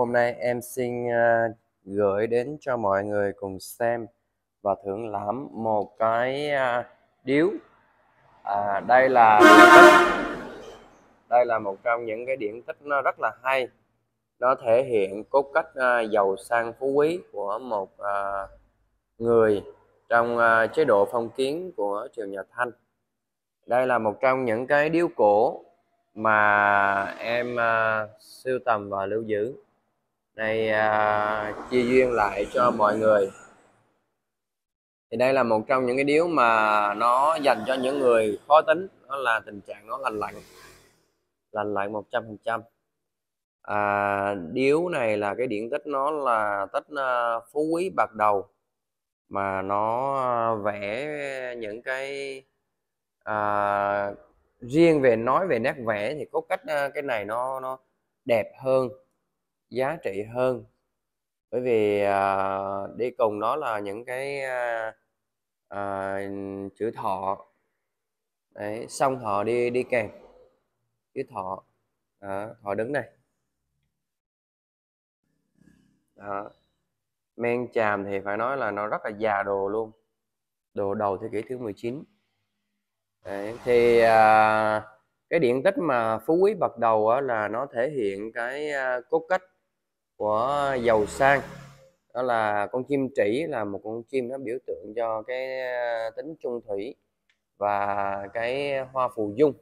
Hôm nay em xin uh, gửi đến cho mọi người cùng xem và thưởng lãm một cái uh, điếu. À, đây là đây là một trong những cái điển tích nó rất là hay. Nó thể hiện cốt cách uh, giàu sang phú quý của một uh, người trong uh, chế độ phong kiến của triều nhà Thanh. Đây là một trong những cái điếu cổ mà em uh, sưu tầm và lưu giữ này uh, chia duyên lại cho mọi người. Thì đây là một trong những cái điếu mà nó dành cho những người khó tính nó là tình trạng nó lành lạnh lành lạnh một trăm phần trăm. À, điếu này là cái điện tích nó là tích uh, phú quý bạc đầu mà nó vẽ những cái uh, riêng về nói về nét vẽ thì có cách uh, cái này nó nó đẹp hơn giá trị hơn. Bởi vì à, đi cùng nó là những cái à, à, chữ thọ. Đấy song thọ đi đi kèm chữ thọ. Đó, thọ đứng này đó. men tràm thì phải nói là nó rất là già đồ luôn. Đồ đầu thế kỷ thứ 19 Đấy, thì à, cái điện tích mà phú quý bậc đầu á, là nó thể hiện cái à, cốt cách của giàu sang. Đó là con chim trĩ là một con chim nó biểu tượng cho cái ờ, tính trung thủy và cái hoa phù dung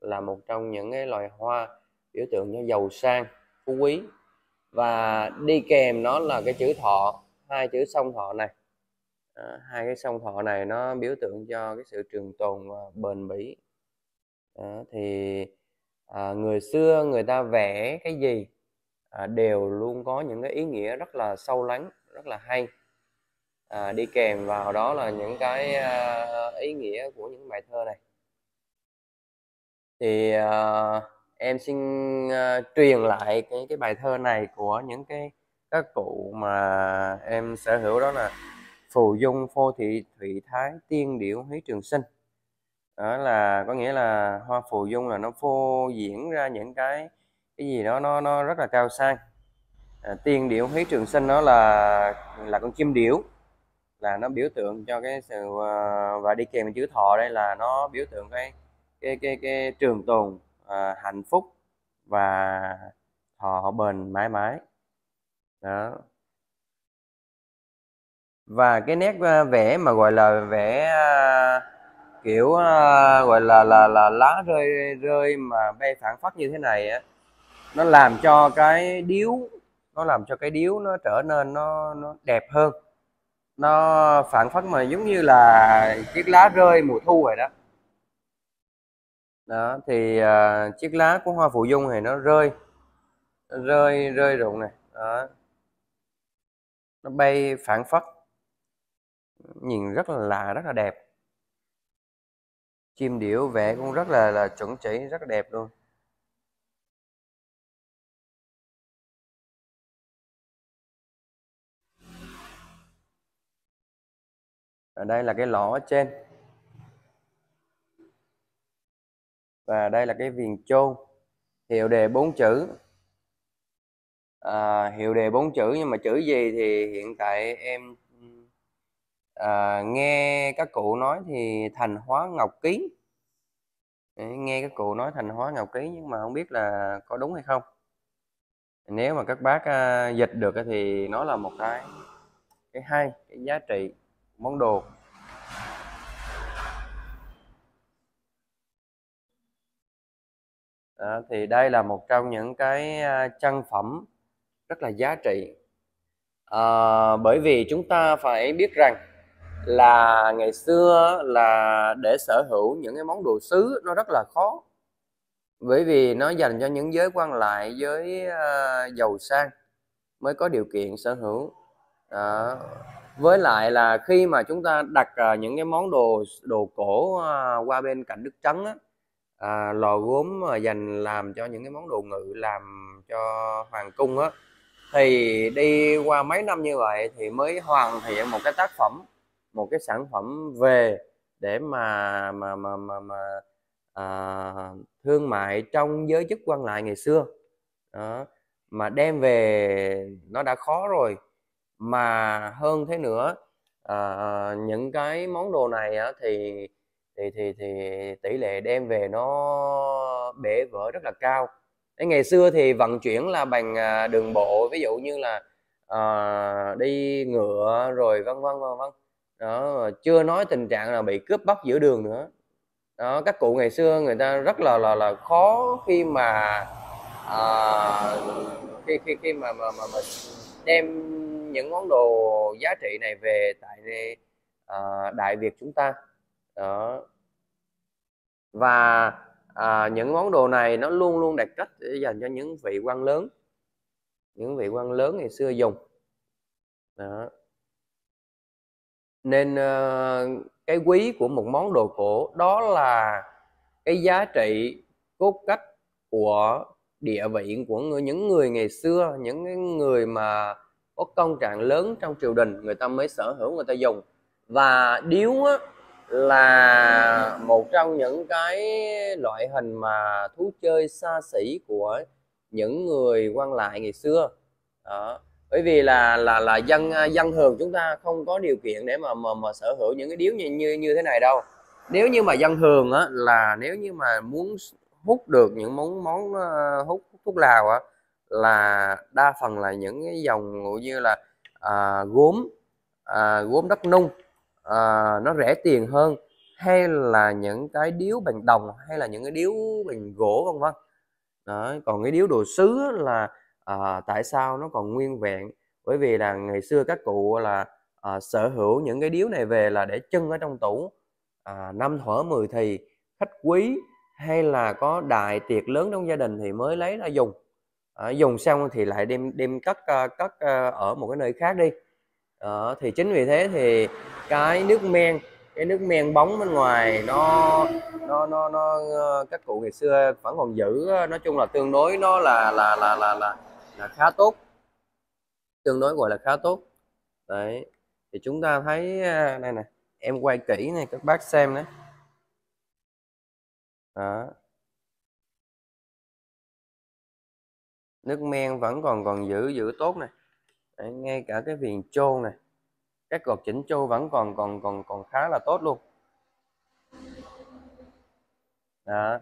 là một trong những cái loài hoa biểu tượng cho giàu sang phú quý. Và đi kèm nó là cái chữ thọ hai chữ song thọ này. À, hai cái song thọ này nó biểu tượng cho cái sự trường tồn và bền bỉ. À, thì à, người xưa người ta vẽ cái gì? À, đều luôn có những cái ý nghĩa rất là sâu lắng rất là hay. À, đi kèm vào đó là những cái à, ý nghĩa của những bài thơ này. Thì à, em xin à, truyền lại cái cái bài thơ này của những cái các cụ mà em sở hữu đó là phù dung phô thị thủy thái tiên điểu húy trường sinh. Đó là có nghĩa là hoa phù dung là nó phô diễn ra những cái cái gì đó nó nó rất là cao sang. À, tiên điểu hí trường sinh nó là là con chim điểu. Là nó biểu tượng cho cái sự à, và đi kèm chữ thọ đây là nó biểu tượng cái cái cái cái trường tồn à, hạnh phúc và thọ bền mãi mãi. Đó. Và cái nét à, vẽ mà gọi là vẽ à, kiểu gọi là là là lá rơi rơi mà bay phản phất như thế này á nó làm cho cái điếu nó làm cho cái điếu nó trở nên nó nó đẹp hơn. Nó phản phất mà giống như là chiếc lá rơi mùa thu rồi đó. Đó thì uh, chiếc lá của hoa phù dung thì nó rơi nó rơi rơi rụng này. Đó. Nó bay phản phất nhìn rất là lạ rất là đẹp. Chim điểu vẽ cũng rất là là chuẩn chỉ rất là đẹp luôn. Ở đây là cái ló ở trên. Và đây là cái viền chôn. Hiệu đề bốn chữ. À, hiệu đề bốn chữ nhưng mà chữ gì thì hiện tại em à, nghe các cụ nói thì thành hóa ngọc ký. Nghe các cụ nói thành hóa ngọc ký nhưng mà không biết là có đúng hay không. Nếu mà các bác à, dịch được thì nó là một cái cái hay cái giá trị món đồ. Đó, thì đây là một trong những cái à, trang phẩm rất là giá trị. À, bởi vì chúng ta phải biết rằng là ngày xưa là để sở hữu những cái món đồ sứ nó rất là khó. Bởi vì nó dành cho những giới quan lại giới uh, à, giàu sang mới có điều kiện sở hữu. Đó với lại là khi mà chúng ta đặt uh, những cái món đồ đồ cổ uh, qua bên cạnh đức trấn á, à, lò gốm mà dành làm cho những cái món đồ ngự làm cho hoàng cung á thì đi qua mấy năm như vậy thì mới hoàn thiện một cái tác phẩm một cái sản phẩm về để mà mà mà mà, mà à, thương mại trong giới chức quan lại ngày xưa. Đó mà đem về nó đã khó rồi mà hơn thế nữa à, những cái món đồ này á, thì thì thì thì tỷ lệ đem về nó bể vỡ rất là cao. Đấy, ngày xưa thì vận chuyển là bằng ờ, đường bộ ví dụ như là à, đi ngựa rồi vân vân vân vân. Đó chưa nói tình trạng là bị cướp bóc giữa đường nữa. Đó các cụ ngày xưa người ta rất là là là khó khi mà à, khi khi khi mà mà, mà, mà đem những món đồ giá trị này về tại à, đại việt chúng ta. Đó. Và à, những món đồ này nó luôn luôn đặt cách để dành cho những vị quan lớn những vị quan lớn ngày xưa dùng. Đó. Nên uh, cái quý của một món đồ cổ đó là cái giá trị cốt cách của địa vị của người, những người ngày xưa những người mà có công trạng lớn trong triều đình người ta mới sở hữu người ta dùng. Và điếu á, là một trong những cái loại hình mà thú chơi xa xỉ của những người quan lại ngày xưa. Đó. Bởi vì là là là dân à, dân thường chúng ta không có điều kiện để mà mà, mà sở hữu những cái điếu như như như thế này đâu. Nếu như mà dân thường á là nếu như mà muốn hút được những món món à, hút thuốc lào á là đa phần là những cái dòng như là à, gốm à, gốm đất nung à, nó rẻ tiền hơn hay là những cái điếu bằng đồng hay là những cái điếu bằng gỗ vân vân. Đó còn cái điếu đồ sứ là à, tại sao nó còn nguyên vẹn? Bởi vì là ngày xưa các cụ là à, sở hữu những cái điếu này về là để chân ở trong tủ. À, năm thuở mười thì khách quý hay là có đại tiệc lớn trong gia đình thì mới lấy ra dùng à, dùng xong thì lại đem đem cất ờ, cất ờ, ở một cái nơi khác đi. À, thì chính vì thế thì cái nước men cái nước men bóng bên ngoài nó nó nó nó các cụ ngày xưa vẫn còn giữ nói chung là tương đối nó là là là là là, là khá tốt. Tương đối gọi là khá tốt. Đấy thì chúng ta thấy đây nè em quay kỹ này các bác xem đấy đó. Nước men vẫn còn còn giữ giữ tốt này. Đấy, ngay cả cái viền trôn này. Các cột chỉnh chu vẫn còn còn còn còn khá là tốt luôn. Đó.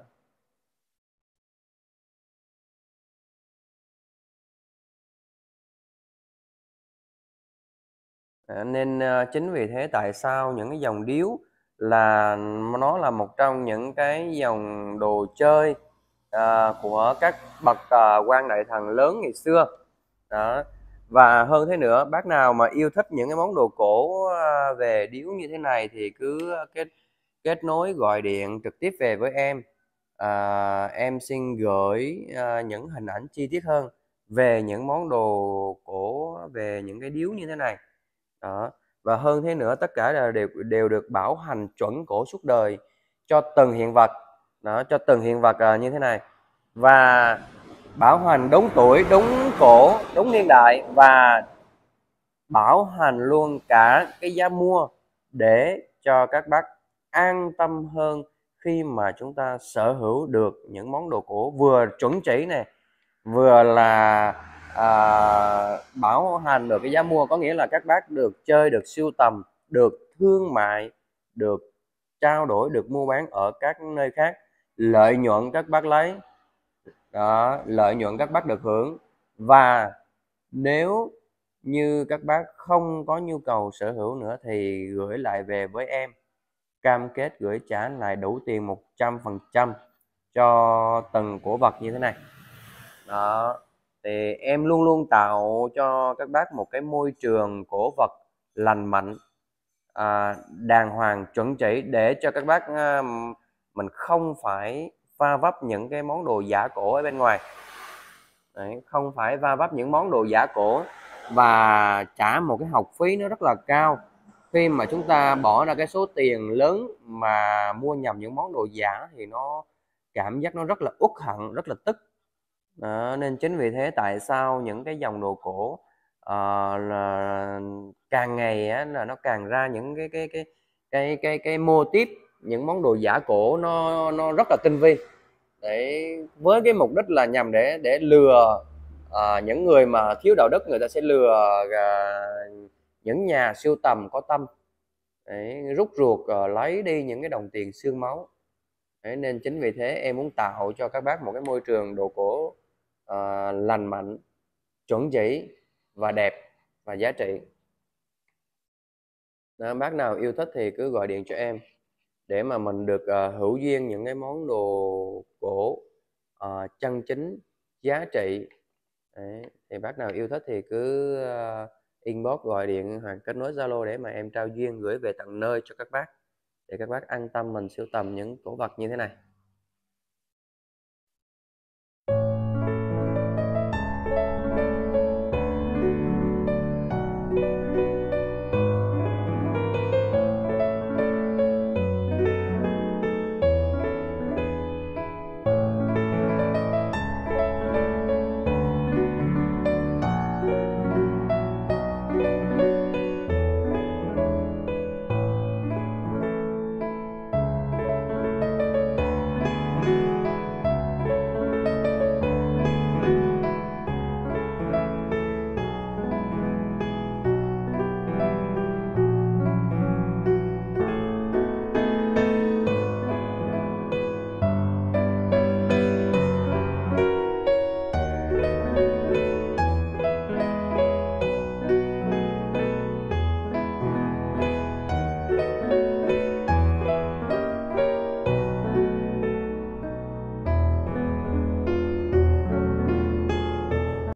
À, nên uh, chính vì thế tại sao những cái dòng điếu là nó là một trong những cái dòng đồ chơi à, của các bậc à, quan đại thần lớn ngày xưa. Đó. Và hơn thế nữa bác nào mà yêu thích những cái món đồ cổ à, về điếu như thế này thì cứ kết kết nối gọi điện trực tiếp về với em. À, em xin gửi à, những hình ảnh chi tiết hơn về những món đồ cổ về những cái điếu như thế này. Đó. Và hơn thế nữa tất cả là đều đều được bảo hành chuẩn cổ suốt đời cho từng hiện vật nó cho từng hiện vật ờ, như thế này. Và bảo hành đúng tuổi đúng cổ đúng niên đại và bảo hành luôn cả cái giá mua để cho các bác an tâm hơn khi mà chúng ta sở hữu được những món đồ cổ vừa chuẩn chỉ này vừa là à, bảo hành được cái giá mua. Có nghĩa là các bác được chơi được siêu tầm được thương mại được trao đổi được mua bán ở các nơi khác lợi nhuận các bác lấy. Đó lợi nhuận các bác được hưởng. Và nếu như các bác không có nhu cầu sở hữu nữa thì gửi lại về với em. Cam kết gửi trả lại đủ tiền 100% cho từng cổ vật như thế này. Đó thì em luôn luôn tạo cho các bác một cái môi trường cổ vật lành mạnh à, đàng hoàng chuẩn chỉ để cho các bác à, mình không phải va vấp những cái món đồ giả cổ ở bên ngoài. Đấy, không phải va vấp những món đồ giả cổ và trả một cái học phí nó rất là cao. Khi mà chúng ta bỏ ra cái số tiền lớn mà mua nhầm những món đồ giả thì nó cảm giác nó rất là uất hận rất là tức. À, nên chính vì thế tại sao những cái dòng đồ cổ à, là càng ngày á, là nó càng ra những cái cái cái cái cái cái mô tiếp những món đồ giả cổ nó nó rất là tinh vi. Để với cái mục đích là nhằm để để lừa à, những người mà thiếu đạo đức người ta sẽ lừa à, những nhà siêu tầm có tâm. Để rút ruột à, lấy đi những cái đồng tiền xương máu. Đấy, nên chính vì thế em muốn tạo cho các bác một cái môi trường đồ cổ à, lành mạnh chuẩn chỉ và đẹp và giá trị. Đó, bác nào yêu thích thì cứ gọi điện cho em để mà mình được uh, hữu duyên những cái món đồ cổ uh, chân chính giá trị Đấy. thì bác nào yêu thích thì cứ uh, inbox gọi điện hoặc kết nối zalo để mà em trao duyên gửi về tận nơi cho các bác để các bác an tâm mình sưu tầm những cổ vật như thế này